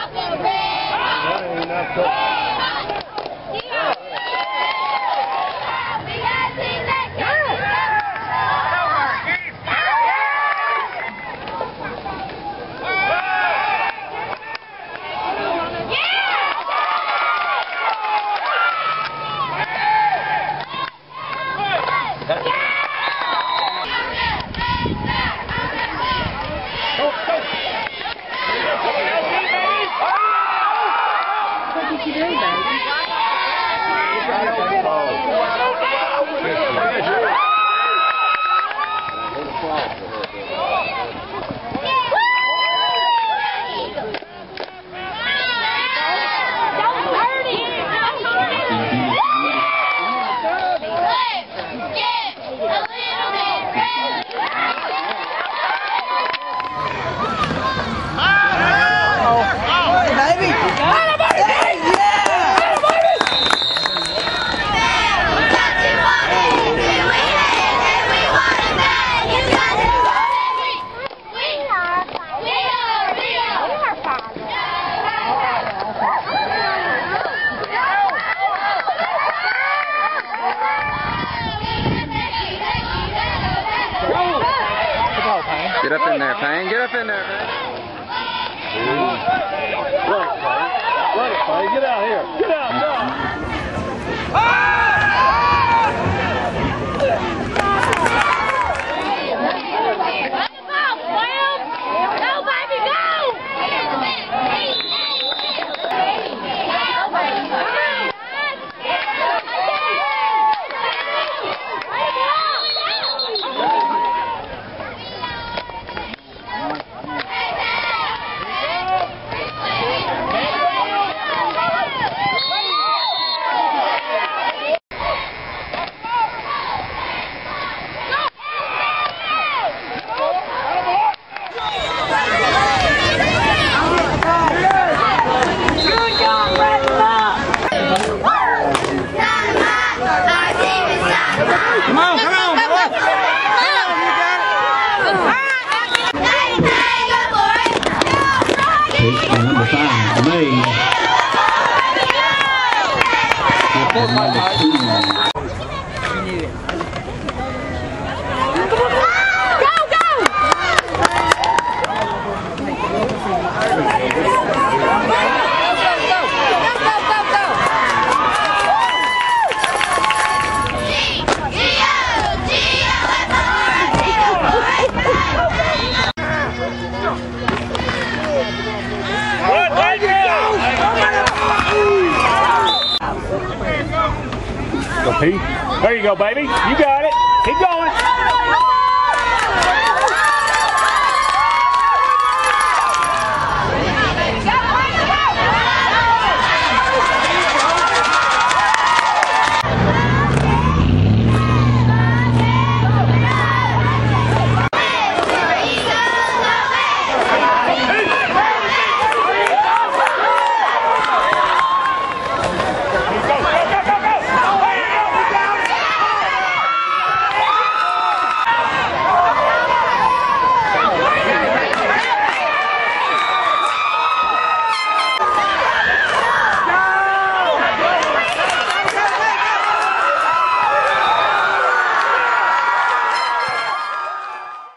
Get up in there, Payne. Get up in there, Payne. Get out here. Get out, go. Come on, come on, come on. Pitch to number five, May. Captain number two. Michael P. There you go, baby. You got it. Keep going. Go.